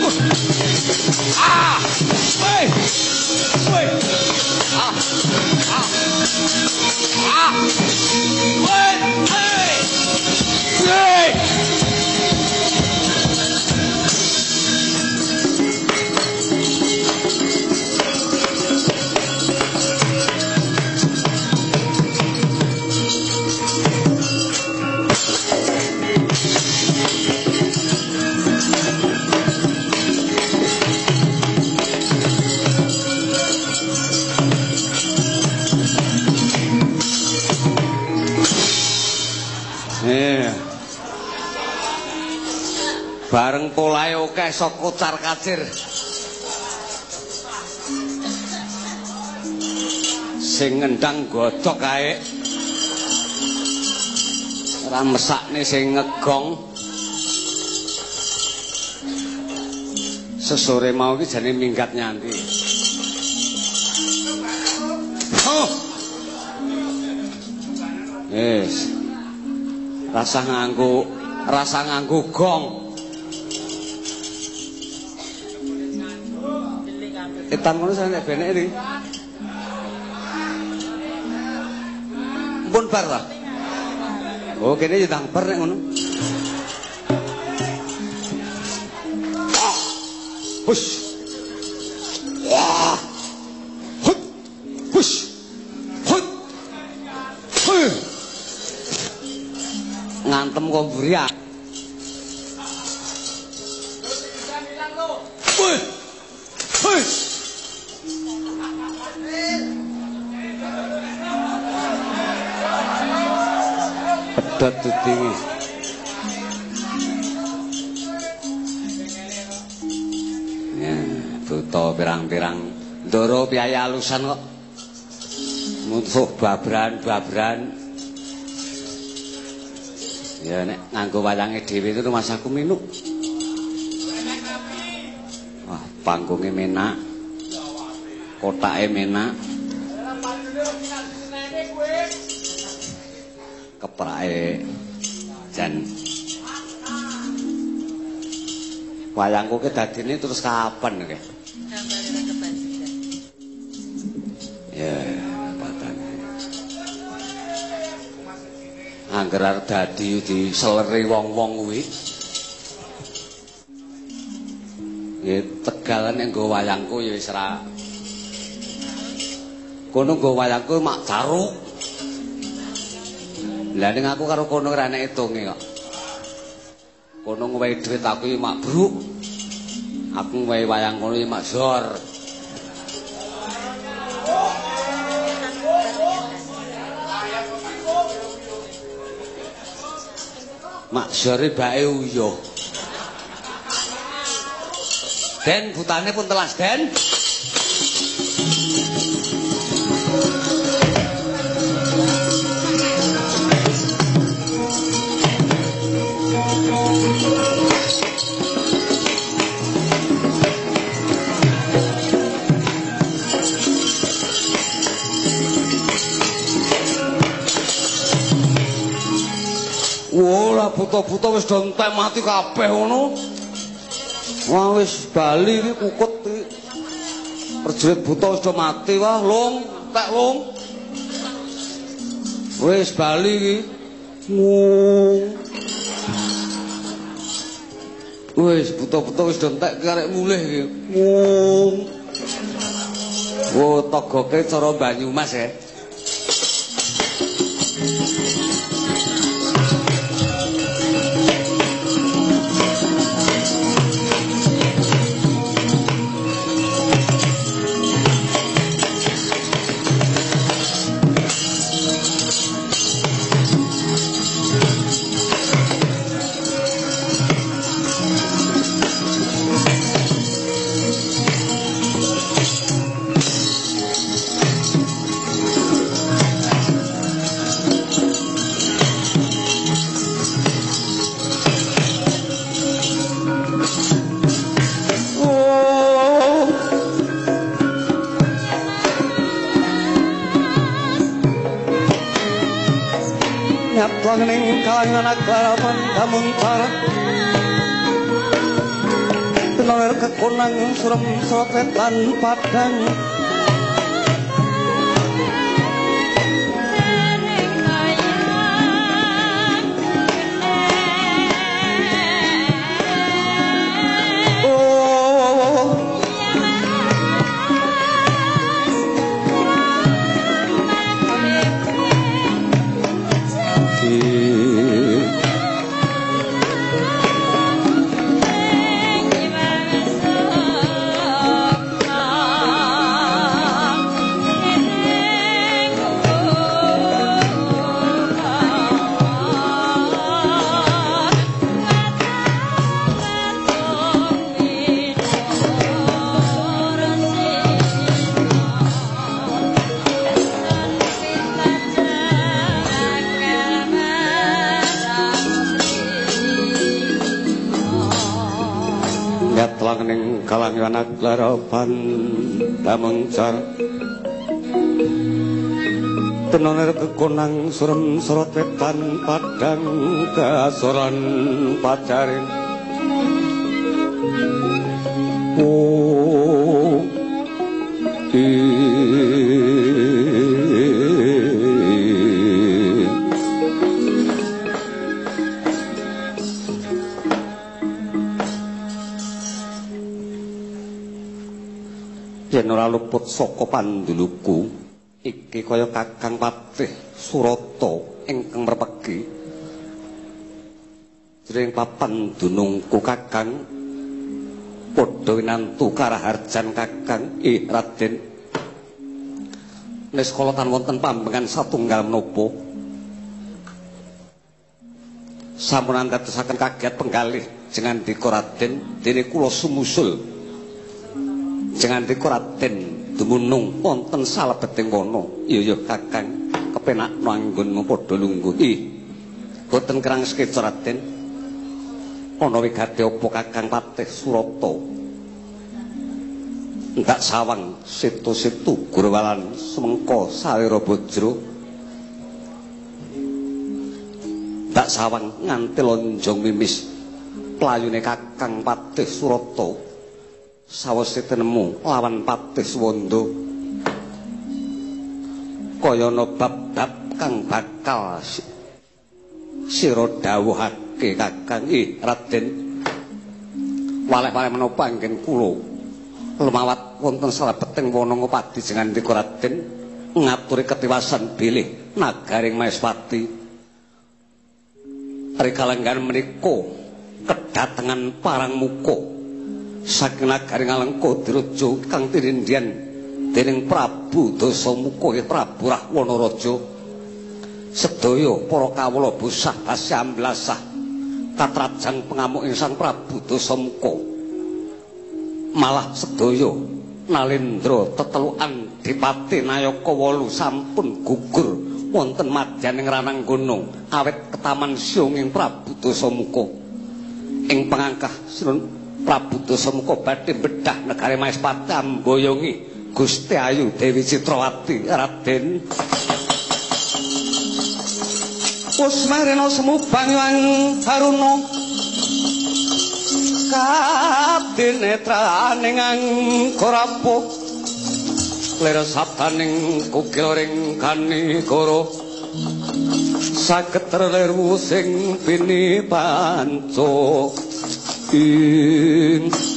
我啊喂喂啊啊啊喂嘿耶 bareng polahe akeh sok kocar kacir sing ngendang godhok kae ora mesakne sing ngegong. Sesore mau iki jane minggat nyanti oh yes rasa nganggo rasa nganggo gong Etan ngono saya nek benek iki. Pun bar lah. Oh, kene yo tang bar nek ngono. Hush. Wah. Hut. Hush. Hut. Ngantem kok buriak. Pedot dudingi ya buta pirang-pirang. Ndoro piaya alusan kok. Mutuh babran-babran. Ya nek nganggo wayange dhewe itu rumah saku minuk. Wah panggungnya menak. Kotake menak keprake jan. Wayangku ke dadine terus kapan ke? Ya patan angger arep dadi diseleri wong-wong kuwi. Ya tegalan yang nggo wayangku ya wis ra. Kono nggo wayangku mak caruk Lah ning aku karo kono ora enek itunge kok. Kono ngwehi dhuwit aku iki mak bruk. Aku ngwehi wayang kono iki mak zor. Mak zore bae uyuh. Den butane pun telas, Den. Buta-buta wis do entek mati kabeh ngono. Wah wis bali iki kukut iki. Prajurit buta wis do mati wah, Lung, tek Lung. Wis bali iki. Wis buta-buta wis do entek karek mulih iki. Ngung. Wo togoke cara Banyumas ya. Ning kalangan aklarapan damuncar Tenoner kekonang surem sotetan padang anak larapan damengcar tenoner kekonang surem sorot wetan padang kasoran pacarin oh yen ora luput saka panduluku iki kaya Kakang Patih Surata ingkang merpegi jering papan dunungku Kakang padha winantu karaharjan Kakang ih Raden. Nis kala tan wonten pambengan satunggal menapa? Sampun andadosaken kaget penggalih jengan dika Raden dene kula sumusul jangan diku raden dumunung wonten salebeting kono. Iya ya kakang. Kepenak nanggon padha lungguh ih boten kerang skeco raden ana wigati apa kakang? Patih surata ndak sawang situ-situ gurwalan semengko sawira bojro ndak sawang nganti lonjong mimis. Playune kakang patih surata sawise tenemu lawan Patih kaya ana bab-bab kang bakal sira dawuhake Kakang ih Raden. Waleh-waleh menapa anggen kula lumawat wonten salebeting wana ngopadi jengan dika Raden? Ngaturi ketiwasan bilih nagaring Maespati. Rikalenggan menika kedatengan parang muka saking nagari ngalengka diraja kang tirindian dening Prabu Dasamuka Prabu Rahwana Raja sedaya para kawula bosah basyamblasah katrajang pengamuk Sang Prabu Dasamuka. Malah sedaya nalendra tetelukan Dipati Nayaka 8 sampun gugur wonten madyaning ranang gunung awet ketaman siung ing Prabu Dasamuka. Ing pangangkah sinun Prabu Dasamuka badhe bedah negari Maespati amboyongi Gusti Ayu Dewi Citrawati Raden. Usmarena semubang yang haruna. Kadinetraning angkorapo Lir sabdaning kukil ring goro Saged terleru sing bini pancuk 天